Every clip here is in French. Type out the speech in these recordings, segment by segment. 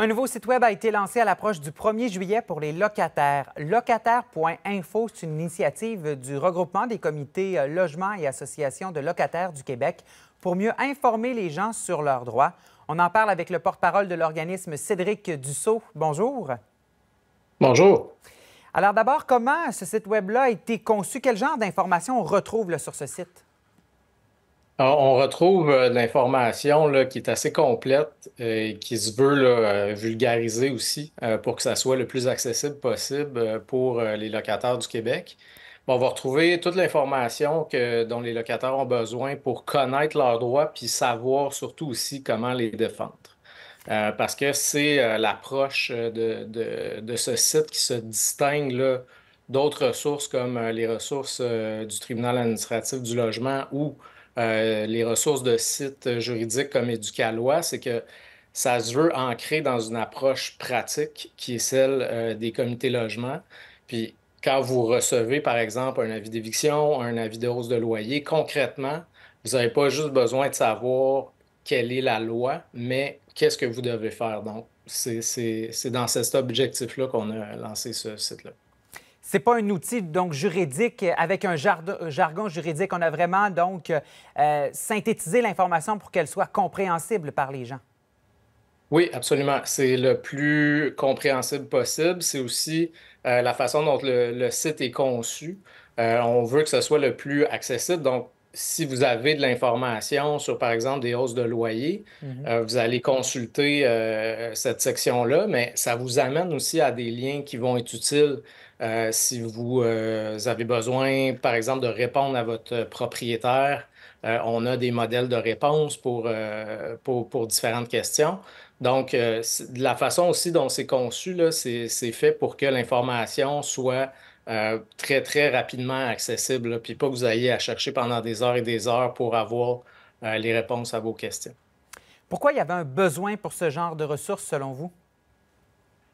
Un nouveau site Web a été lancé à l'approche du 1er juillet pour les locataires. Locataire.info, c'est une initiative du regroupement des comités euh, logements et associations de locataires du Québec pour mieux informer les gens sur leurs droits. On en parle avec le porte-parole de l'organisme Cédric Dussault. Bonjour. Bonjour. Alors d'abord, comment ce site Web-là a été conçu? Quel genre d'informations on retrouve sur ce site? On retrouve euh, de l'information qui est assez complète et qui se veut euh, vulgariser aussi euh, pour que ça soit le plus accessible possible pour les locataires du Québec. on va retrouver toute l'information dont les locataires ont besoin pour connaître leurs droits puis savoir surtout aussi comment les défendre. parce que c'est l'approche de, ce site qui se distingue d'autres ressources comme les ressources du tribunal administratif du logement ou euh, les ressources de sites juridiques comme Éducalois, c'est que ça se veut ancrer dans une approche pratique qui est celle euh, des comités logements. Puis quand vous recevez, par exemple, un avis d'éviction, un avis de hausse de loyer, concrètement, vous n'avez pas juste besoin de savoir quelle est la loi, mais qu'est-ce que vous devez faire. Donc, c'est dans cet objectif-là qu'on a lancé ce site-là. C'est pas un outil donc juridique avec un jargon juridique. On a vraiment donc euh, synthétisé l'information pour qu'elle soit compréhensible par les gens. Oui, absolument. C'est le plus compréhensible possible. C'est aussi euh, la façon dont le, site est conçu. Euh, on veut que ce soit le plus accessible. Donc, si vous avez de l'information sur, par exemple, des hausses de loyer, mm-hmm. vous allez consulter cette section-là, mais ça vous amène aussi à des liens qui vont être utiles euh, si vous euh, avez besoin, par exemple, de répondre à votre propriétaire, euh, on a des modèles de réponse pour, pour, différentes questions. Donc, la façon aussi dont c'est conçu, c'est fait pour que l'information soit très, très rapidement accessible, puis pas que vous ayez à chercher pendant des heures et des heures pour avoir les réponses à vos questions. Pourquoi il y avait un besoin pour ce genre de ressources selon vous?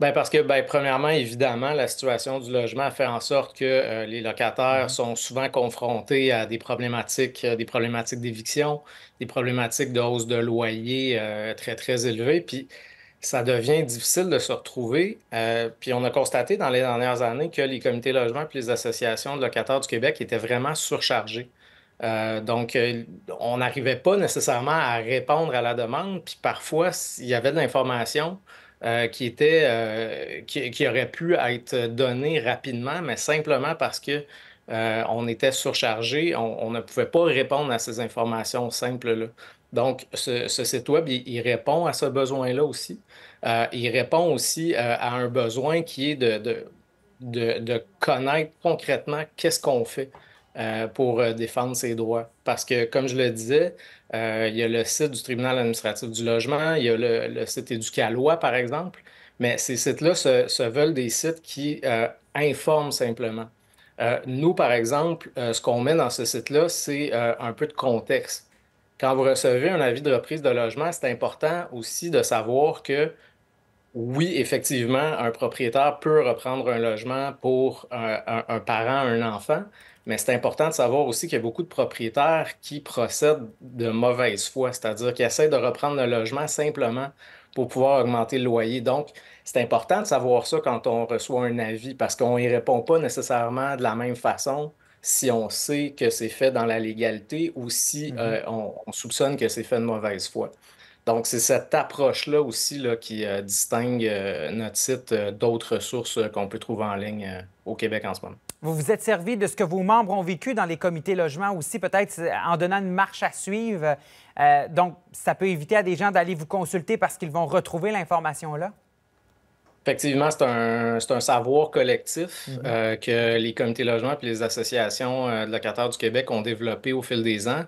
Bien, parce que, ben, premièrement, évidemment, la situation du logement fait en sorte que euh, les locataires mm-hmm. sont souvent confrontés à des problématiques, euh, des problématiques d'éviction, des problématiques de hausse de loyer euh, très, très élevées. Puis, ça devient difficile de se retrouver. puis, on a constaté dans les dernières années que les comités logement et les associations de locataires du Québec étaient vraiment surchargés. donc, on n'arrivait pas nécessairement à répondre à la demande. Puis, parfois, il y avait de l'information euh, qui, était, euh, qui, aurait pu être donné rapidement, mais simplement parce que euh, on était surchargé, on, ne pouvait pas répondre à ces informations simples-là. Donc, ce, site web, il, répond à ce besoin-là aussi. il répond aussi à un besoin qui est de, connaître concrètement qu'est-ce qu'on fait. Euh, pour euh, défendre ses droits. Parce que, comme je le disais, euh, il y a le site du tribunal administratif du logement, il y a le, site Éducalois, par exemple, mais ces sites-là se, veulent des sites qui informent simplement. nous, par exemple, ce qu'on met dans ce site-là, c'est un peu de contexte. Quand vous recevez un avis de reprise de logement, c'est important aussi de savoir que oui, effectivement, un propriétaire peut reprendre un logement pour un parent, un enfant, mais c'est important de savoir aussi qu'il y a beaucoup de propriétaires qui procèdent de mauvaise foi, c'est-à-dire qui essaient de reprendre le logement simplement pour pouvoir augmenter le loyer. Donc, c'est important de savoir ça quand on reçoit un avis parce qu'on n'y répond pas nécessairement de la même façon si on sait que c'est fait dans la légalité ou si mm-hmm. euh, on, soupçonne que c'est fait de mauvaise foi. Donc, c'est cette approche-là aussi là, qui euh, distingue euh, notre site d'autres ressources qu'on peut trouver en ligne au Québec en ce moment. Vous vous êtes servi de ce que vos membres ont vécu dans les comités logements aussi, peut-être en donnant une marche à suivre. Donc, ça peut éviter à des gens d'aller vous consulter parce qu'ils vont retrouver l'information là? Effectivement, c'est un, un, savoir collectif mm-hmm. euh, que les comités logements et les associations euh, de locataires du Québec ont développé au fil des ans.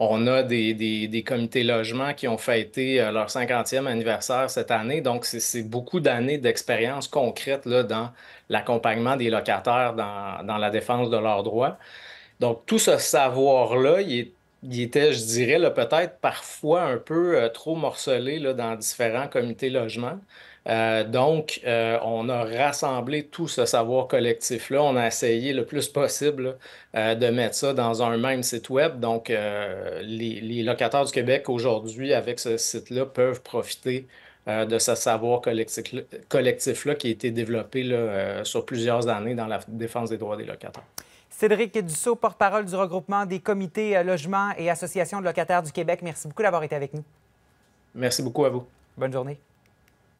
On a des, des, comités logements qui ont fêté euh, leur 50e anniversaire cette année. Donc, c'est beaucoup d'années d'expérience concrète là, dans l'accompagnement des locataires dans, dans, la défense de leurs droits. Donc, tout ce savoir-là, il, était, je dirais, peut-être parfois un peu euh, trop morcelé là, dans différents comités logements. Euh, donc, euh, on a rassemblé tout ce savoir collectif-là. On a essayé le plus possible euh, de mettre ça dans un même site web. Donc, les, locataires du Québec aujourd'hui, avec ce site-là, peuvent profiter de ce savoir collectif-là qui a été développé sur plusieurs années dans la défense des droits des locataires. Cédric Dussault, porte-parole du regroupement des comités logements et associations de locataires du Québec, merci beaucoup d'avoir été avec nous. Merci beaucoup à vous. Bonne journée.